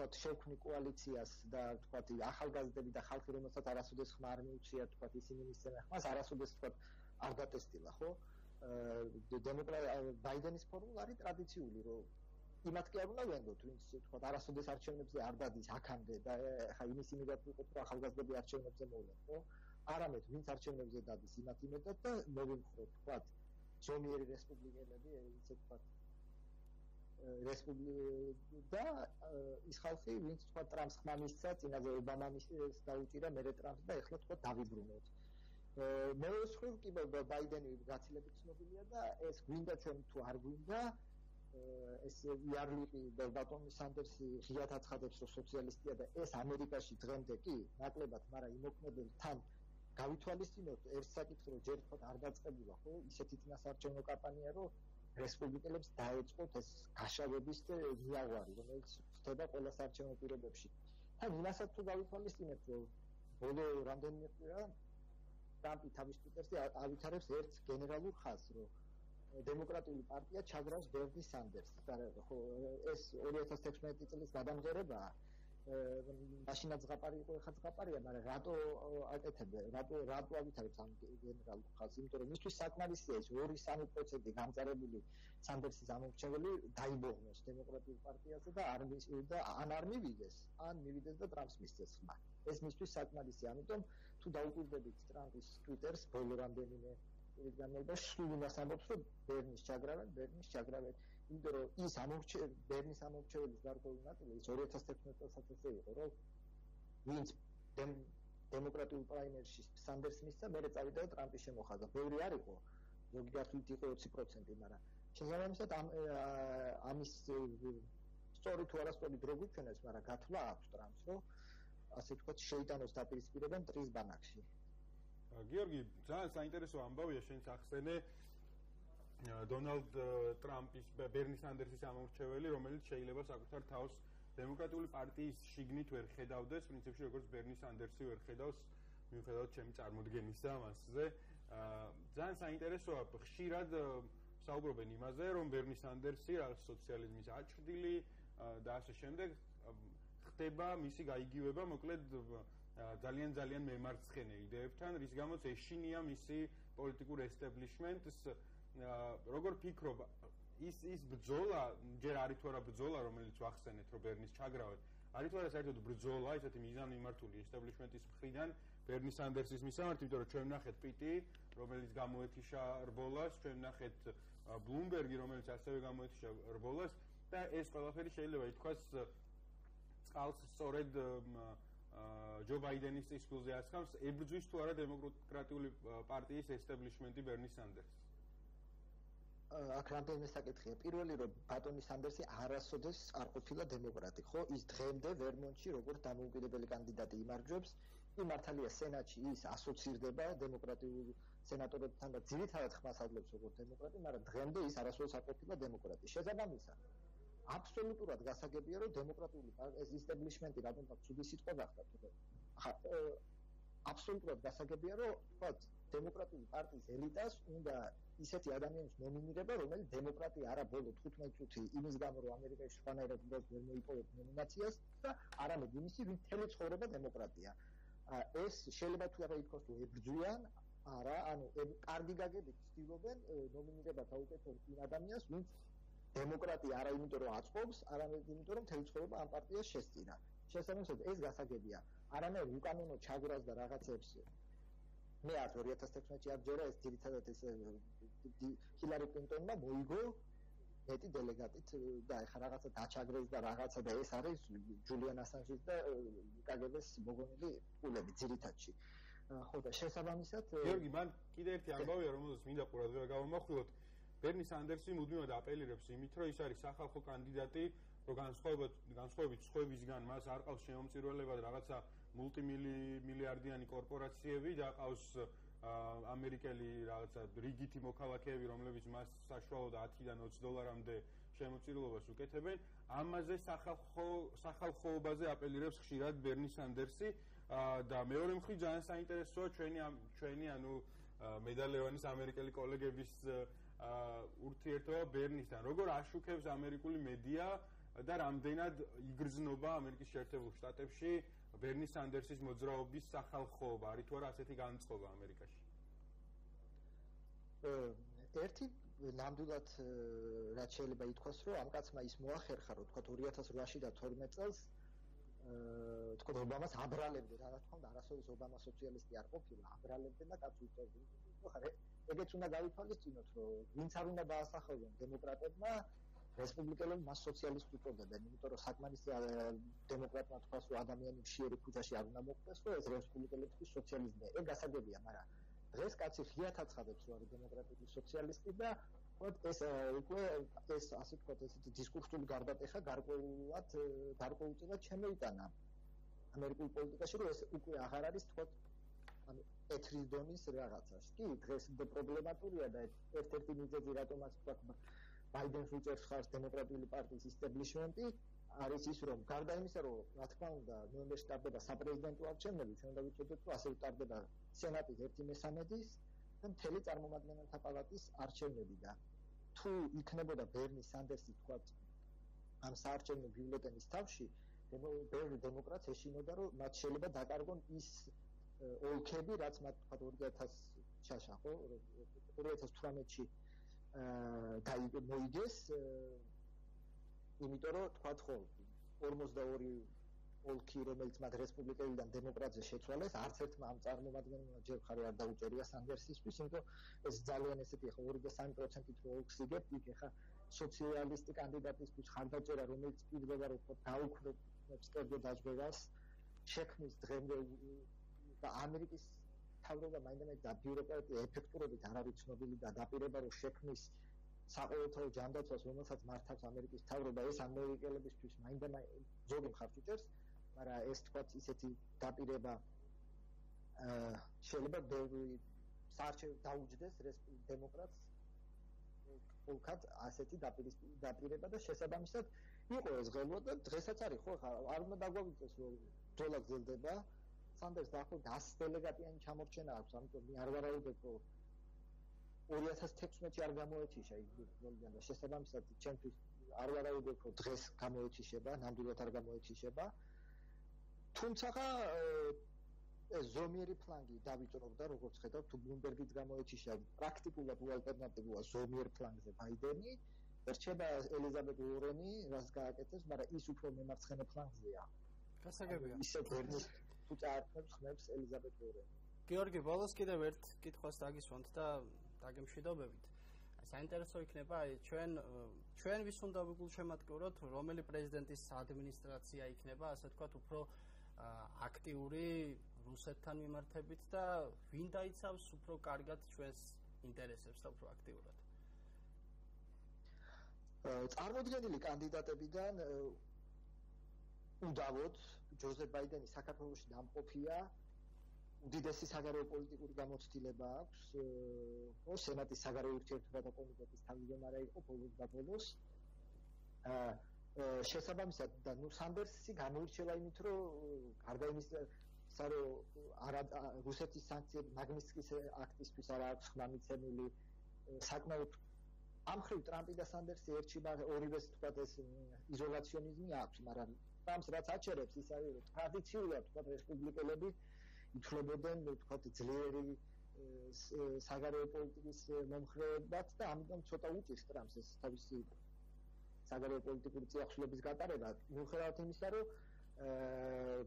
Speaker 4: ვთქვათ შევქმნი კოალიციას და ვთქვათ ახალგაზრდები და ხალხი რომელსაც არასოდეს ხმა არ მიუჩია ვთქვათ ისინი მისცემენ ხმას არასოდეს ვთქვათ არ დატესტილა ხო? დემოკრატია ბაიდენის ფორმულა არის ტრადიციული რომ იმათ კი არ უნდა ვენდოთ ვინც ვთქვათ არასოდეს არჩევნებზე არ დადის აქამდე და ხა იმის იმედად ვიყოთ რომ ახალგაზრდები არჩევნებზე მოვლენ ხო არამედ ვინც არჩევნებზე დადის იმათ იმედად და მოვიმხროთ თქვათ ზომიერი რესპუბლიკელები ისე თქვათ რესპუბლიკა და ის ხალხი ვინც თქვათ ტრამპს ხმა მისცა წინაზე ობამამის დაუჭირა მერე ტრამპს და ეხლა თქვათ დავიბრუნოთ. მე ვსხვილ კი ბაიდენი გაცილებით ცნობილია და ეს გვინდა ჩვენ თუ არ გვინდა ეს იარლიყი და ბატონი სანდერსი ღიათ აცხადებს რომ სოციალისტია და ეს ამერიკაში დღემდე კი ნაკლებად მაგრამ იმოქმედებენ თან გავითვალისწინოთ ერთ საკითხს რომ ჯერ თქვა არ დაწყებულა ხო ისეთი წინასარჩევნო კამპანია რომ რესპუბლიკელებს დაეწყოთ ეს გაშავების მიაღვარი რომელიც ხდება ყველა საარჩევნო პირობებში თან იმასაც თუ გავითვალისწინებთ რომ ბოლო რამდენიმე კვირა ტრამპი თავის ტვიტერზე ავითარებს ერთ გენერალურ ხაზს რომ დემოკრატიული პარტია ჩაგრავს ბერნი სანდერსს. ხო ეს 2016 წლის გადამღერებაა. მაშინაც ზღაპარი იყო, ეხლა ზღაპარია, მაგრამ რატო აკეთებდა? რატო რატო ავითარებს ამ გენერალურ ხაზს? იმიტომ რომ მისთვის საკმარისია ეს 2-3% გამწარებული სანდერსის ამორჩეველი დაიბოღნოს დემოკრატიულ პარტიაზე და არ და ან არ მივიდეს, ან მივიდეს და ტრამპს მისცეს ხმა. ეს მისთვის საკმარისია, ამიტომ თუ დაუკვირდებით ტრამპის ტვიტერს ბოლო რამდენიმე ის განმეორდა სულ იმას ამბობს რომ ბერნის ჩაგრავენ ბერნის ჩაგრავენ იმიტომ რომ ის ამორჩე ბერნის ამორჩეველის გარკვეული ნაწილი ის 2016 წელსაც ესე იყო რომ ვინც დემოკრატიულ პრაიმერში სანდერს მისცა მე წავიდა და ტრამპი შემოხაზა ბევრი არ იყო. ზოგი გათვლით იყო 20% მაგრამ შესაბამისად ამ ამის სწორი თუ არასწორი დრო გვიჩვენებს მაგრამ გათვლა აქვს ტრამპს რომ ასე ვთქვათ შეიტანოს დაპირისპირებენ ტრის ბანაკში.
Speaker 1: გიორგი, ძალიან საინტერესო ამბავია შენ სახსენე დონალდ ტრამპის ბერნი სანდერსის ამორჩეველი, რომელიც შეიძლება საკუთარ თავს დემოკრატიული პარტიის შიგნით ვერ ხედავდეს, პრინციპში როგორც ბერნი სანდერსი ვერ ხედავს, მიუხედავად ჩემი წარმოდგენისა მასზე. ძალიან საინტერესოა ხშირად საუბრობენ იმაზე, რომ ბერნი სანდერსი რაღაც სოციალიზმის აჭრდილი და ასე შემდეგ ხდება მისი გაიგივება, მოკლედ ძალიან ძალიან მემარცხენე იდეებთან, რის გამოც ეშინია მისი პოლიტიკურ ესტაბლიშმენტს როგორ ფიქრობ ის ის ბძოლა ჯერ არის თუ არა ბძოლა რომელიც ვახსენეთ რომ ბერნის ჩაგრავეთ. არის თუ არა საერთოდ ბძოლა ესეთი მიზანი მიმართული ესტაბლიშმენტის მხრიდან ბერნის სანდერსის მისამართი იმიტომ რომ ჩვენ ნახეთ პიტი რომელიც გამოეთიშა რბოლას ჩვენ ნახეთ ბლუმბერგი რომელიც ასევე გამოეთიშა რბოლას და ეს ყველაფერი შეიძლება ითქვას წყალს სწორედ ჯო ბაიდენის წისქვილზე ასხამს ებრძვის თუ არა დემოკრატიული პარტიის ესტაბლიშმენტი ბერნი სანდერს
Speaker 4: აქ რამდენიმე საკითხია. პირველი რომ ბატონი სანდერსი არასოდეს არ ყოფილა დემოკრატი, ხო? ის დღემდე ვერმონტში როგორც დამოუკიდებელი კანდიდატი იმარჯვებს. იმართალია სენატში ის ასოცირდება დემოკრატიულ სენატორებთან და ძირითადად ხმას აძლევს როგორც დემოკრატი, მაგრამ დღემდე ის არასოდეს არ ყოფილა დემოკრატი. შესაბამისად, აბსოლუტურად გასაგებია რომ დემოკრატიული ეს ისტაბლიშმენტი რადგან ცუდი სიტყვა გახდა თქო აბსოლუტურად გასაგებია რომ თქვა დემოკრატიული პარტიის ელიტას უნდა ისეთი ადამიანის ნომინირება რომელიც დემოკრატი არა ბოლო 15 წუთი იმის გამო რომ ამერიკაში სხვანაირად უნდა ვერ მოიპოვოს ნომინაციას და არამედ იმისი ვინ თელი ცხოვრება დემოკრატია ეს შეიძლება თუ არა ითქვას რომ ებრძვიან არა ანუ კარგი გაგებით ცდილობენ ნომინირება დაუკეთოს იმ ადამიანს ვინც დემოკრატია არა იმიტომ რომ აწყობს, არამედ იმიტომ რომ თელ ცხოვრება ამ პარტიას შესწირა. შესაბამისად ეს გასაგებია. არამედ უკანონო ჩაგვრას და რაღაცებს მე არ 2016 წელს ჯერა ეს ძირითადად ეს ჰილარი კლინტონმა მოიგო მეტი დელეგატით და ეხა რაღაცა დაჩაგრეს და რაღაცა და ეს არის ჯულიან ასანჟის და კაგების მოგონილი პულები ძირითადში. ხო და შესაბამისად
Speaker 1: გიორგი მან კიდე ერთი ამბავია რომელსაც მინდა ყურადღება გავამახვილოთ ბერნი სანდერსი მუდმივად აპელირებს იმით, რომ ის არის სახალხო კანდიდატი, რომ განსხვავებით განსხვავებით სხვებისგან მას არ ყავს შემომწირველებად რაღაცა მულტიმილიარდიანი კორპორაციები და ყავს ამერიკელი რაღაცა რიგითი მოქალაქეები, რომლებიც მას საშუალოდ 10-დან 20 დოლარამდე შემოწირულობას უკეთებენ. ამაზე სახალხო სახალხოობაზე აპელირებს ხშირად ბერნი სანდერსი და მეორე მხრივ ძალიან საინტერესოა ჩვენი ჩვენი ანუ მედალევანის ამერიკელი კოლეგების ურთიერთობა ბერნისთან. როგორ აშუქებს ამერიკული მედია და რამდენად იგრძნობა ამერიკის შეერთებულ შტატებში ბერნი სანდერსის მოძრაობის სახალხოობა? არის თუ არა ასეთი განწყობა ამერიკაში?
Speaker 4: ერთი ნამდვილად რაც შეიძლება ითქვას, რომ ამ კაცმა ის მოახერხა, რომ თქვა 2008-ში და 12 წელს აა თქვა ობამას აბრალებდა, რა თქმა უნდა, არასოდეს ობამა სოციალისტი არ ყოფილა, აბრალებდა და კაცი უწევდა. ხო ხარ? ეგეც უნდა გავითვალისწინოთ, რომ ვინც არ უნდა დაასახელონ დემოკრატებმა, რესპუბლიკელებმა მას სოციალისტი უწოდებენ, იმიტომ რომ საკმარისი დემოკრატმა თქვას, რომ ადამიანი მშიერი ქუჩაში არ უნდა მოკვდეს, რომ ეს რესპუბლიკელებისთვის სოციალიზმია. ეგ გასაგებია, მაგრამ დღეს კაცი ღიათ აცხადებს, რომ არის დემოკრატიული სოციალისტი და ვთქვათ, ეს უკვე ეს ასე ვთქვათ, ესეთი დისკურსული გარდატეხა გარკვეულად გარკვეულწილად შემოიტანა ამერიკულ პოლიტიკაში, რომ ეს უკვე აღარ არის ვთქვათ ანუ ეთრის დონის რაღაცას. კი, დღეს პრობლემატურია და ერთ-ერთი მიზეზი რატომაც თქვა ბაიდენს უწევს ხარს დემოკრატიული პარტიის ისტაბლიშმენტი არის ის რომ გარდა იმისა რომ რა თქმა უნდა ნოემბერში ტარდება საპრეზიდენტო არჩევნები ჩვენ და ვიცოდეთ რომ ასე ტარდება სენატის 1/13-ის და მთელი წარმომადგენელთა პალატის არჩევნები და თუ იქნებოდა ბერნი სანდერსი თქვა ამ საარჩევნო ბიულეტენის თავში ბევრი დემოკრატს ეშინოდა რომ მათ შეიძლება დაკარგონ ის ოლქები რაც მათ თქვა 2000 ჩაშა ხო? 2018-ში აა მოიგეს იმიტომ რომ თქვა ხო 42 ოლქი რომელიც მათ რესპუბლიკელიდან დემოკრატზე შეცვალეს არც ერთმა ამ წარმომადგენელმა ჯერ ხარ არ დაუჭერია სანდერსისთვის იმიტომ ეს ძალიან ესეთი ხო 2-3%-ით რო ოლქს იგებ იქ ხა სოციალისტი კანდიდატისთვის ხარდაჭერა რომელიც პირდება რომ დაუქმნებს კერდო დაჟღებას შექმნის დღემდე და ამერიკის თავრობა მაინდამაინც და ბიუროკრატია ეფექტურობით არ არის ცნობილი და დაპირება რომ შექმნის საყოველთაო ჯანდაცვას რომელსაც მართავს ამერიკის თავრობა ეს ამერიკელებისთვის მაინდამაინც ზოგი მხარს უჭერს მაგრამ ეს თქვა ისეთი დაპირება აა შეიძლება საარჩევ დაუჯდეს დემოკრატს უკეთ ასეთი დაპირება და შესაბამისად იყო ეს ღელვა და დღესაც არის ხო არ უნდა დაგვაგვიწეს რომ დოლა გზელდება სანდერს დაახლოებით 100 დელეგატიანი ჩამორჩენა აქვს, ამიტომ მე არ ვარაუდებ, რომ 2016-ში არ გამოეთიშა ის ბოლიდან და შესაბამისად ჩემთვის არ ვარაუდებ, რომ დღეს გამოეთიშება, ნამდვილად არ გამოეთიშება. თუმცა ეს ზომიერი ფლანგი დავიწყობდა, როგორც ხედავ, თუ ბლუმბერგიც გამოეთიშა, პრაქტიკულად უალტერნატივოა ზომიერ ფლანგზე ბაიდენი. ერჩება ელიზაბეთ უორენი, რაც გააკეთებს, მაგრამ ის უფრო მემარცხენე ფლანგზეა.
Speaker 2: გასაგებია.
Speaker 4: ისე ბერნის თუ წაართმევს ხმებს ელიზაბეთ ვორენი.
Speaker 2: გიორგი ბოლოს კიდევ ერთ კითხვას დაგისვამთ და დაგემშვიდობებით. საინტერესო იქნება ჩვენ ჩვენ ვის უნდა ვიგულშემატკივროთ, რომელი პრეზიდენტის ადმინისტრაცია იქნება, ასე ვთქვათ, უფრო აქტიური რუსეთთან მიმართებით და ვინ დაიცავს უფრო კარგად ჩვენს ინტერესებს და უფრო აქტიურად.
Speaker 4: წარმოდგენილი კანდიდატებიდან უდავოდ ჯოზეფ ბაიდენი საქართველოს დამყოფია. უდიდესი საგარეო პოლიტიკური გამოცდილება აქვს ო სენატის საგარეო ურთიერთობათა კომიტეტის თავმჯდომარე იყო ბოლოს და ბოლოს. აა შესაბამისად და ნუ სანდერსი გამოირჩევა იმით რომ გარდა იმის სარო არა რუსეთის სანქციები მაგნიტსკის აქტისთვის არა აქვს ხმამიცემული საკმაოდ ამხრივ ტრამპი და სანდერსი ერთში ორივეს თქვა ეს იზოლაციონიზმი აქვს მაგრამ სამს რაც აჩერებს ის არის რომ ტრადიციულად თქვა რესპუბლიკელები ითვლებოდნენ თქვა ძლიერი საგარეო პოლიტიკის მომხრეებად და ამიტომ ცოტა უჭირს ტრამპს ეს თავისი საგარეო პოლიტიკური წიაღშლების გატარება. მიუხედავად იმისა რომ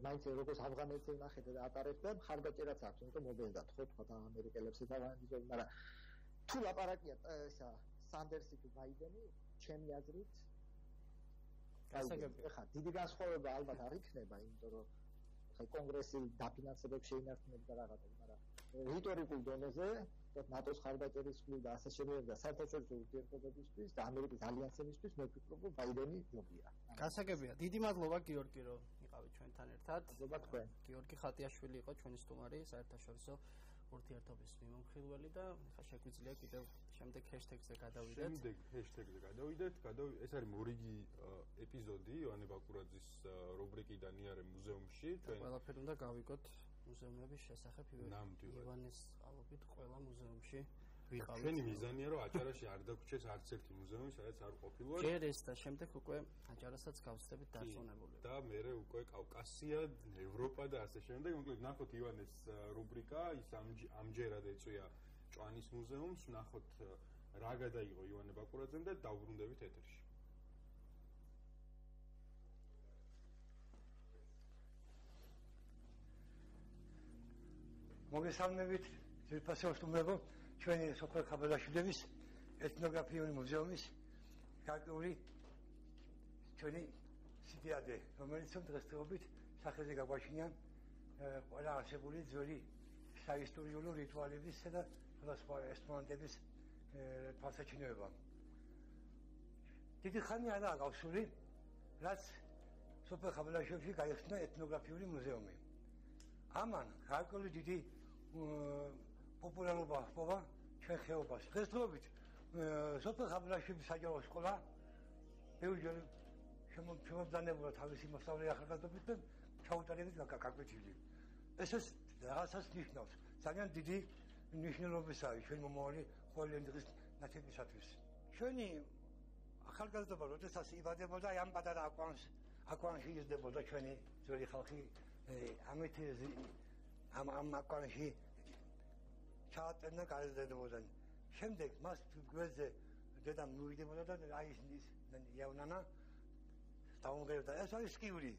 Speaker 4: მაინც როგორც ავღანეთზე ნახეთ და ატარებდა ხარდაჭერაც აქვს იმიტომ მობენდათ ხო თქვა ამერიკელებს და ამერიკელებს მაგრამ თუ ლაპარაკია ესა სანდერსი თუ ბაიდენი ჩემი აზრით გასაგებია. ხა დიდი განსხვავება ალბათ არ იქნება, იმიტომ რომ ხა კონგრესი დაფინანსებებს შეინარჩუნებდა რაღაცა, მაგრამ რიტორიკულ დონეზე და ნატოს ხარდაჭერის გულ და ასე შემდეგ და საერთაშორისო ურთიერთობებისთვის და ამერიკის ალიანსებისთვის მე ვფიქრობ, რომ ბაიდენი ჯობია.
Speaker 2: გასაგებია. დიდი მადლობა გიორგი, რომ იყავით ჩვენთან ერთად.
Speaker 4: მადლობა თქვენ.
Speaker 2: გიორგი ხატიაშვილი იყო ჩვენი სტუმარი საერთაშორისო ურთიერთობის მიმოხილველი და ხა შეგვიძლია კიდევ შემდეგ ჰეშტეგზე გადავიდეთ.
Speaker 1: შემდეგ ჰეშტეგზე გადავიდეთ. გადავ ეს არის მორიგი ეპიზოდი ივანე ბაკურაძის რუბრიკიდან იარე მუზეუმში.
Speaker 2: ჩვენ ყველაფერი უნდა გავიგოთ მუზეუმების შესახებ
Speaker 1: ივანეს
Speaker 2: ყალობით ყველა მუზეუმში. ვიყავით.
Speaker 1: ჩვენი მიზანია რომ აჭარაში არ დაგვრჩეს არც ერთი მუზეუმი, სადაც არ ყოფილიყო.
Speaker 2: ჯერ ეს და შემდეგ უკვე აჭარასაც გავხსდებით დარწმუნებული.
Speaker 1: და მე უკვე კავკასია, ევროპა და ასე შემდეგ. მოკლედ ნახოთ ივანეს რუბრიკა, ის ამჯერად ეწვია ჭვანის მუზეუმს, ნახოთ რა გადაიღო ივანე ბაკურაძემ და დავბრუნდებით ეთერში.
Speaker 5: მოგესალმებით, ძირფასო სტუმრებო. ჩვენი სოფელ ხაბადაშვილების ეთნოგრაფიული მუზეუმის გარკვეული ჩვენი სიდიადე, რომელიც დღესდღეობით სახელზე გაგვაშინა ყველა არსებული ძველი საისტორიულო რიტუალების და სხვა ესპონტების ფასაჩინოება. დიდი ხანი არა გავსული, რაც სოფელ ხაბადაშვილში გაიხსნა ეთნოგრაფიული მუზეუმი. ამან გარკვეული დიდი პოპულარობა ჰპოვა ჩვენ ხეობას. დღესდღეობით სოფელ ხაბლაშების საჯარო სკოლა ბევრჯერ შემოწმებულა თავისი მოსწავლე ახალგაზრდობით და ჩაუტარებით გაკაკეთილი. ეს ეს რაღაცას ნიშნავს. ძალიან დიდი ნიშნულობისაა ჩვენ მომავალი ყოველი დღის ნათებისათვის. ჩვენი ახალგაზრდობა როდესაც იბადებოდა ამ პატარა აკვანს აკვანში იზრდებოდა ჩვენი ძველი ხალხი ამით ამ ამ აკვანში ჩაატენა გაიზრდებოდა. შემდეგ მას გვერდზე დედამ მივიდებოდა და აი ის იავნანა დაუნღერდა. ეს არის სკიული.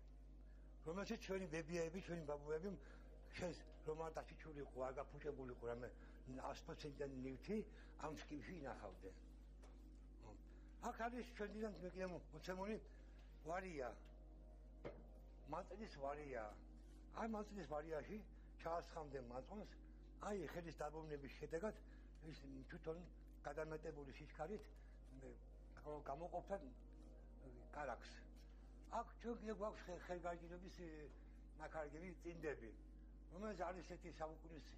Speaker 5: რომელშიც ჩვენი ბებიები, ჩვენი ბაბუები შეს რომა დაშიჩული ყო, აგა ფუჭებული ყო, რამე 100%-იანი ნივთი ამ სკილში ინახავდნენ. აქ არის ჩვენიდან მეკიდე მოცემული ვარია მაწნის ვარია აი მაწნის ვარიაში ჩაასხამდნენ მაწონს აი ხელის დაბომნების შედეგად ის თვითონ გადამეტებული სიჩქარით გამოყოფდა კარაქს აქ ჩვენ კიდე გვაქვს ხელგაჭირების ნაკარგები წინდები რომელიც არის ესეთი საუკუნის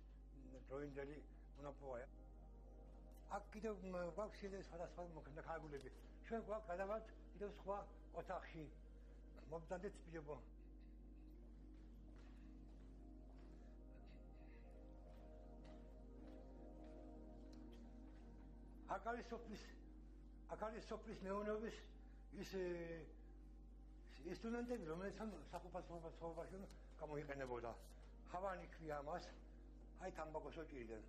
Speaker 5: დროინდელი მონოპოლია აქ კიდევ გვაქვს კიდე სხვადასხვა ქალგულები. ჩვენ გვაქვს გადავართ კიდევ სხვა ოთახში. მომდანდეთ სპიებო. აქ არის სოფლის აქ არის სოფლის მეურნეობის ის ინსტრუმენტები, რომელიც საკუპაციის ცხოვრებაში გამოიყენებოდა. ხავანი ქვია მას. აი თამბაქოს ოჭირიდან.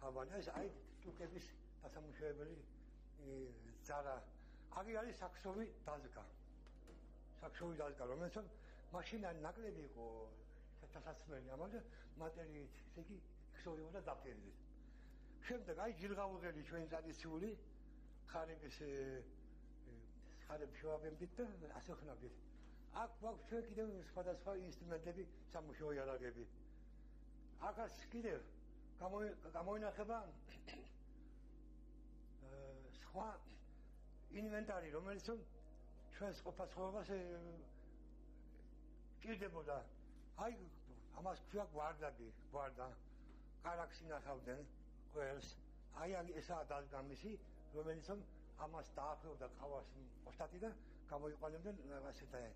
Speaker 5: ხავანი ეს აი თურქების დასამუშავებელი ზარა აგი არის საქსოვი დაზგა საქსოვი დაზგა რომელიც მაშინ არ ნაკლები იყო სასაცმელი ამაზე მატერიით ესე იგი ქსოვი უნდა დაფერდეს შემდეგ აი ჯირღაუღელი ჩვენ ტრადიციული ხარების ხარებ შევაბემდით და ასე ხნავდით აქ გვაქვს ჩვენ კიდევ სხვადასხვა ინსტრუმენტები სამუშაო იარაღები აქაც კიდევ გამოინახება სხვა ინვენტარი, რომელიც ჩვენს ყოფასხოვებას ჭირდებოდა. აი, ამას ქვია გვარდადი, გვარდა. კარაქსი ნახავდნენ ყველს. აი, ესაა დაგამისი, რომელიც ამას დაახლოვდა ყავას ოსტატი და გამოიყენებდნენ ასეთ აი.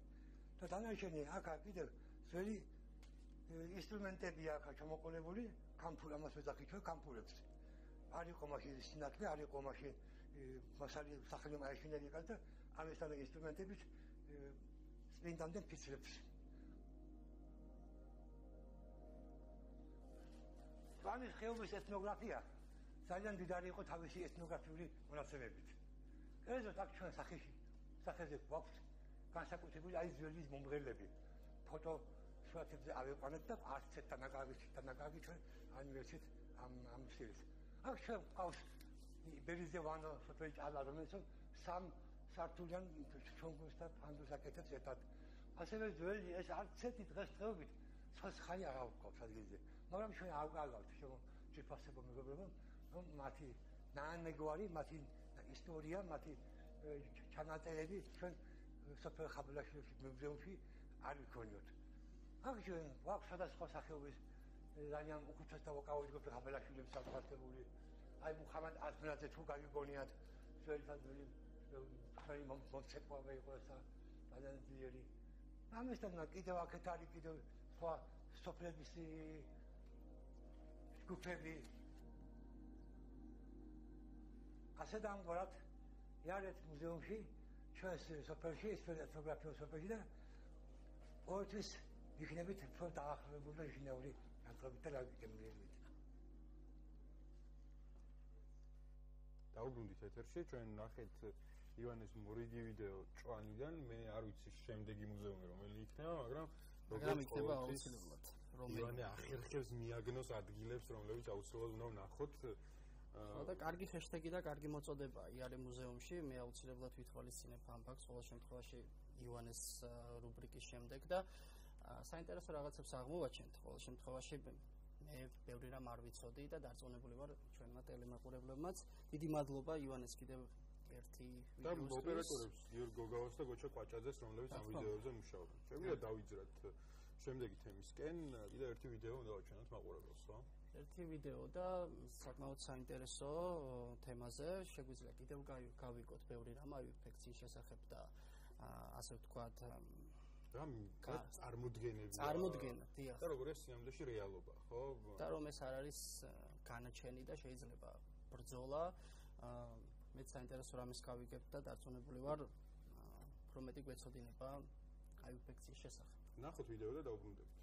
Speaker 5: და დანარჩენი აქ კიდევ ძველი ინსტრუმენტები აქ ჩამოყოლებული, კამფურ ამას ვეძახი ჩვენ კამფურებს. არ იყო მაშინ სინათლე, არ იყო მაშინ მასალი სახელი მაიშინერი კალთა ამისთან ინსტრუმენტებით სპინდამდე ფიცრებს ვანის ხეობის ეთნოგრაფია ძალიან დიდარი იყო თავისი ეთნოგრაფიული მონაცემებით. ეზოთ აქ ჩვენ სახეში სახეზე გვაქვს განსაკუთრებული აი ძველი მომღერლები. ფოტო სურათებზე ავიყვანეთ და არც ერთ თანაკარგით თანაკარგით ჩვენ ანივერსიტეტ ამ ამ სტილს აქ ჩვენ ყავს ბერიზე ვანო სოფელი ჭალა რომელიც სამ სართულიან ჩონგოს და ფანდოს აკეთებს ერთად. ასევე ძველი ეს არც ერთი დღესდღეობით ცოს ხაი არ აქვს ადგილზე მაგრამ ჩვენ გავგავთ შემო ჯიფასებო მეგობრებო რომ მათი ნაანეგვარი მათი ისტორია მათი ჩანაწერები ჩვენ სოფელ ხაბლაშვილის მუზეუმში არ ვიქონიოთ აქ ჩვენ გვაქვს სხვადასხვა სახეობის ძალიან უკუთეს და ვოკაუჯგობ ხაბლაშვილის საფრთხებული აი მუხამად ასმენაძე თუ გაიგონიათ შეიძლება ხარი მომწევა იყო ეს ძალიან ძლიერი ამისთან კიდევ აქეთ არის კიდევ სხვა სოფლების ჯგუფები ასე დამგვარად იარეთ მუზეუმში ჩვენს სოფელში ისტორიოგრაფიის სოფელში და ოთვის იქნებით უფრო დაახლოებული და ჟინეული განწყობი და ლაგიკემლები
Speaker 1: დაუბრუნდით ეთერში? ჩვენ ნახეთ ივანეს მორიგი ვიდეო ჭვანიდან. მე არ ვიცი შემდეგი მუზეუმი რომელი იქნება მაგრამ
Speaker 2: როგორ იქნება აუცილებლად
Speaker 1: რომელი ივანე ახერხებს მიაგნოს ადგილებს რომლებიც აუცილებლად უნდა ვნახოთ
Speaker 2: ხო და კარგი ჰეშტეგი და კარგი მოწოდება იარე მუზეუმში მე აუცილებლად ვითვალისწინებ ამ ფაქტს ყოველ შემთხვევაში ივანეს რუბრიკის შემდეგ და საინტერესო რაღაცებს აღმოვაჩენთ ყოველ შემთხვევაში მე ბევრი რამ არ ვიცოდი და დარწმუნებული ვარ ჩვენმა ტელემაყურებლებმაც. დიდი მადლობა ივანეს კიდევ ერთი
Speaker 1: ვიდეოს. და ოპერატორებს გიორგ გოგავას და გოჩა კვაჭაძეს, რომლებიც ამ ვიდეოზე მუშაობენ. შემიძლია დავიძრათ შემდეგი თემისკენ კიდევ ერთი ვიდეო უნდა დავჩვენოთ მაყურებელს, ხო?
Speaker 2: ერთი ვიდეო და საკმაოდ საინტერესო თემაზე. შეგვიძლია კიდევ გავიგოთ ბევრი რამ აი ინფექციის შესახებ და ასე ვთქვათ
Speaker 1: რამ წარმოდგენები
Speaker 2: წარმოდგენა დიახ.
Speaker 1: და როგორ ეს სიამოვნებაში რეალობა ხო?
Speaker 2: და რომ ეს არ არის განაჩენი და შეიძლება ბრძოლა მეც საინტერესო რამის გავიგებ და დარწმუნებული ვარ რომ მეტი გვეცოდინება აი ინფექციის შესახებ
Speaker 1: ნახოთ ვიდეო და დაუბრუნდებით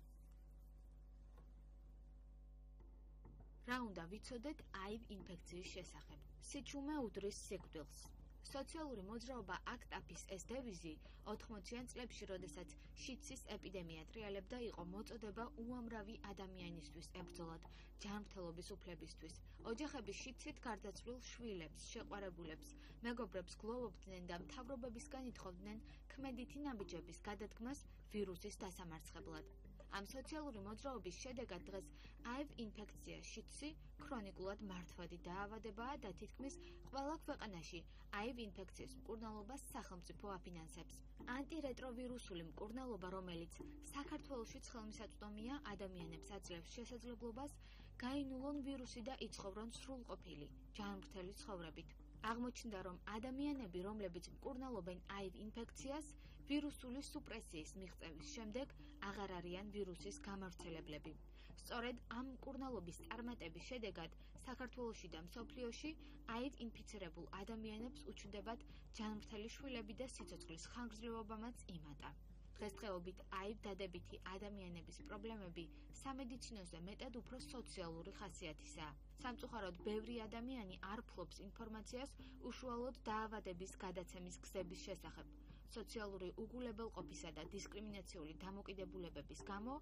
Speaker 6: რა უნდა ვიცოდეთ აივ ინფექციის შესახებ? სიჩუმე უდრის სიკვდილს. სოციალური მოძრაობა აქტაფის ეს დევიზი 80-იან წლებში, როდესაც შიცის ეპიდემია ტრიალებდა, იყო მოწოდება უამრავი ადამიანისთვის ებრძოლათ ჯანმრთელობის უფლებისთვის. ოჯახები შიცით გარდაცვლილ შვილებს, შეყვარებულებს, მეგობრებს გლოვობდნენ და მთავრობებისგან ითხოვდნენ ქმედითი ნაბიჯების გადადგმას ვირუსის დასამარცხებლად. ამ სოციალური მოძრაობის შედეგად დღეს აივ ინფექცია შიცი ქრონიკულად მართვადი დაავადებაა და თითქმის ყველა ქვეყანაში აივ ინფექციის მკურნალობას სახელმწიფო აფინანსებს. ანტირეტროვირუსული მკურნალობა, რომელიც საქართველოსშიც ხელმისაწვდომია, ადამიანებს აძლევს შესაძლებლობას გაინულონ ვირუსი და იცხოვრონ სრულყოფილი, ჯანმრთელი ცხოვრებით. აღმოჩნდა, რომ ადამიანები, რომლებიც მკურნალობენ აივ ინფექციას, ვირუსული სუპრესიის მიღწევის შემდეგ აღარ არიან ვირუსის გამავრცელებლები. სწორედ ამ მკურნალობის წარმატების შედეგად საქართველოსში და მსოფლიოში აივ ინფიცირებულ ადამიანებს უჩნდებათ ჯანმრთელი შვილები და სიცოცხლის ხანგრძლივობამაც იმატა. დღესდღეობით აივ დადებითი ადამიანების პრობლემები სამედიცინოზე მეტად უფრო სოციალური ხასიათისაა. სამწუხაროდ, ბევრი ადამიანი არ ფლობს ინფორმაციას უშუალოდ დაავადების გადაცემის გზების შესახებ. სოციალური უგულებელყოფისა და დისკრიმინაციული დამოკიდებულებების გამო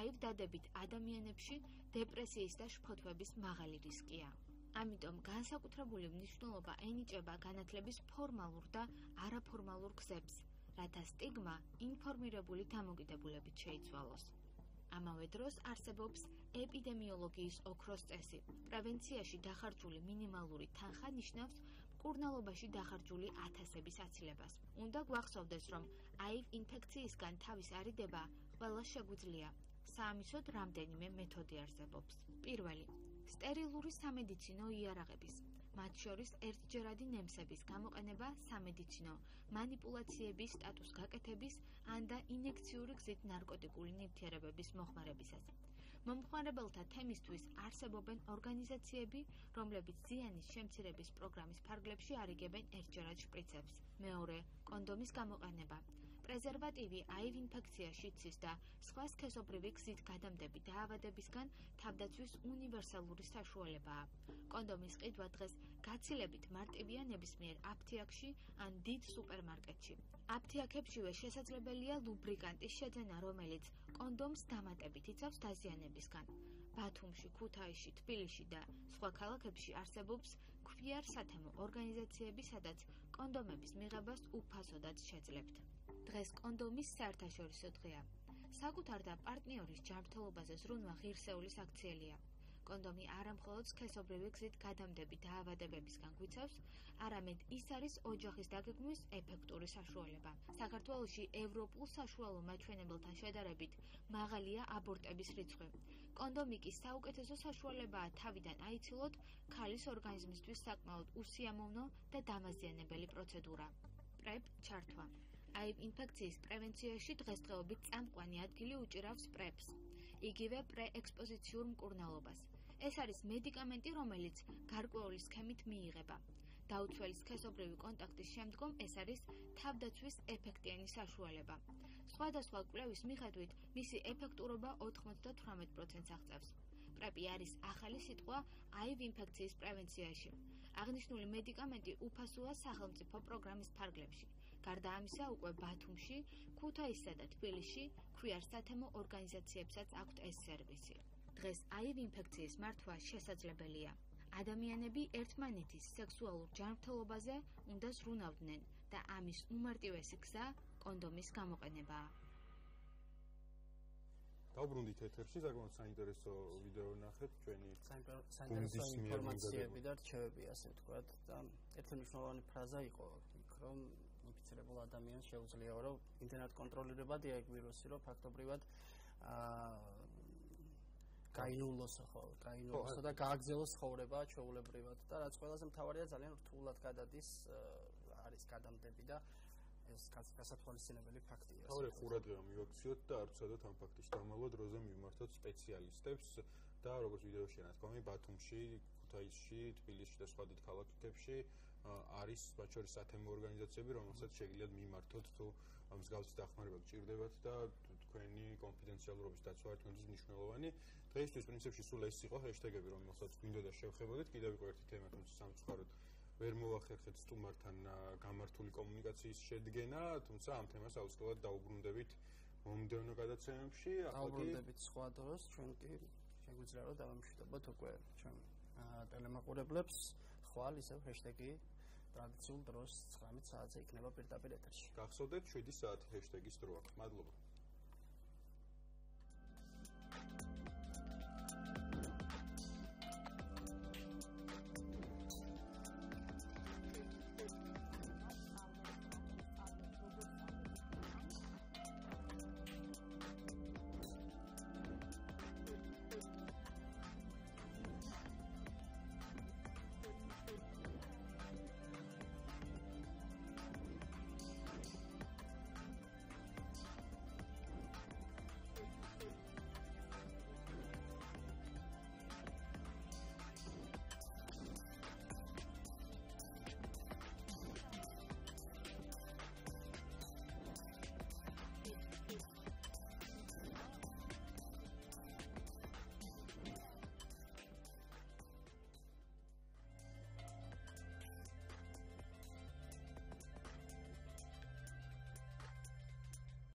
Speaker 6: აივ დადებით ადამიანებში დეპრესიის და შფოთვების მაღალი რისკია. ამიტომ განსაკუთრებული მნიშვნელობა ენიჭება განათლების ფორმალურ და არაფორმალურ გზებს, რათა სტიგმა ინფორმირებული დამოკიდებულებით შეიცვალოს. ამავე დროს არსებობს ეპიდემიოლოგიის ოქროს წესი. პრევენციაში დახარჯული მინიმალური თანხა ნიშნავს მკურნალობაში დახარჯული ათასების აცილებას. უნდა გვახსოვდეს, რომ აივ ინფექციისგან თავის არიდება ყველა შეგვიძლია. საამისოდ რამდენიმე მეთოდი არსებობს. პირველი სტერილური სამედიცინო იარაღების, მათ შორის ერთჯერადი ნემსების გამოყენება სამედიცინო манипуляციების სტატუს გაკეთების ან და ინექციური გზით ნარკოტიკული ნივთიერებების მოხმარებისას. მომხმარებელთა თემისთვის არსებობენ ორგანიზაციები, რომლებიც ზიანის შემცირების პროგრამის ფარგლებში არიგებენ ერთჯერად შპრიცებს. მეორე, კონდომის გამოყენება. პრეზერვატივი აივ ინფექციაში ცის და სხვა სქესობრივი გზით გადამდები დაავადებისგან თავდაცვის უნივერსალური საშუალებაა. კონდომის ყიდვა დღეს გაცილებით მარტივია ნებისმიერ აფთიაქში ან დიდ სუპერმარკეტში. აფთიაქებშივე შესაძლებელია ლუბრიკანტის შეძენა, რომელიც კონდომს დამატებით იცავს დაზიანებისგან. ბათუმში, ქუთაისში, თბილისში და სხვა ქალაქებში არსებობს ქვიარ სათემო ორგანიზაციები, სადაც კონდომების მიღებას უფასოდაც შეძლებთ. დღეს კონდომის საერთაშორისო დღეა. საკუთარ და პარტნიორის ჯანმრთელობაზე ზრუნვა ღირსეულის აქციელია. კონდომი არამხოლოდ სქესობრივი გზით გადამდები დაავადებებისგან გვიცავს, არამედ ის არის ოჯახის დაგეგმვის ეფექტური საშუალება. საქართველოში ევროპულ საშუალო მაჩვენებელთან შედარებით მაღალია აბორტების რიცხვი. კონდომი კი საუკეთესო საშუალებაა თავიდან აიცილოთ ქალის ორგანიზმისთვის საკმაოდ უსიამოვნო და დამაზიანებელი პროცედურა. პრეპ ჩართვა. აი ინფექციის პრევენციაში დღესდღეობით წამყვანი ადგილი უჭირავს პრეპს. იგივე პრეექსპოზიციურ მკურნალობას. ეს არის მედიკამენტი, რომელიც გარკვეული სქემით მიიღება. დაუცველი სქესობრივი კონტაქტის შემდგომ ეს არის თავდაცვის ეფექტიანი საშუალება. სხვადასხვა კვლევის მიხედვით, მისი ეფექტურობა 98%-ს აღწევს. პრეპი არის ახალი სიტყვა აივ ინფექციის პრევენციაში. აღნიშნული მედიკამენტი უფასოა სახელმწიფო პროგრამის ფარგლებში. გარდა ამისა, უკვე ბათუმში, ქუთაისსა და თბილისში ქვიარ სათემო ორგანიზაციებსაც აქვთ ეს სერვისი. დღეს აივ ინფექციის მართვა შესაძლებელია. ადამიანები ერთმანეთის სექსუალურ ჯანმრთელობაზე უნდა ზრუნავდნენ და ამის უმარტივესი გზა კონდომის გამოყენებაა.
Speaker 1: დაუბრუნდით ეთერში, საკმაოდ საინტერესო ვიდეო ნახეთ ჩვენი
Speaker 2: საინტერესო ინფორმაციები და რჩევები, ასე ვთქვათ, და ერთი მნიშვნელოვანი ფრაზა იყო იქ, რომ ინფიცირებულ ადამიანს შეუძლია რომ იმდენად კონტროლირებადი ეგ ვირუსი, რომ ფაქტობრივად აა გაინულოს ხო, გაინულოს და გააგზელოს ხოვრება ჩაულებრივად და რაც ყველაზე მთავარია ძალიან რთულად გადადის არის გადამდები და ეს გასათვალისწინებელი ფაქტია.
Speaker 1: თავი ხურადღება მივაქციოთ და არ ვცადოთ ამ ფაქტის დამალვა დროზე მივმართოთ სპეციალისტებს და როგორც ვიდეოში რა თქმა უნდა ბათუმში, ქუთაისში, თბილისში და სხვა დიდ ქალაქებში არის ბაჩორის სათემო ორგანიზაციები, რომელსაც შეგიძლიათ მიმართოთ თუ მსგავსი დახმარება გჭირდებათ და თქვენი კონფიდენციალურობის დაცვა თქვენთვის მნიშვნელოვანი. დღეისთვის პრინციპში სულ ეს იყო ჰეშტეგები, რომელსაც გვინდოდა შევხებოდეთ. კიდევ იყო ერთი თემა, თუმცა სამწუხაროდ ვერ მოახერხეთ სტუმართან გამართული კომუნიკაციის შედგენა, თუმცა ამ თემას აუცილებლად დაუბრუნდებით მომდევნო გადაცემებში.
Speaker 2: დაუბრუნდებით სხვა დროს, ჩვენ კი შეგვიძლია რომ დავამშვიდობოთ უკვე ჩვენ ტელემაყურებლებს. ხვალ ისევ ჰეშტეგი ტრადიციულ დროს 19 საათზე იქნება პირდაპირ ეთერში.
Speaker 1: გახსოვდეთ 7 საათი ჰეშტეგის დროა. მადლობა.